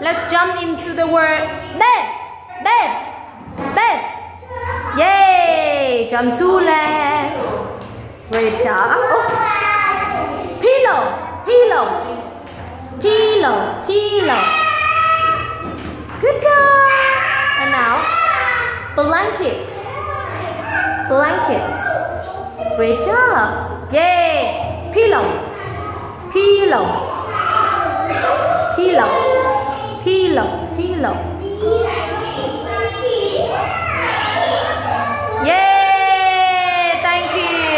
Let's jump into the word bed. Bed. Bed. Yay! Jump two legs. Great job. Oh. Pillow. Pillow. Pillow. Pillow. Good job. And now, blanket. Blanket. Great job. Yay. Pillow. Pillow. Pillow. 了，低了，低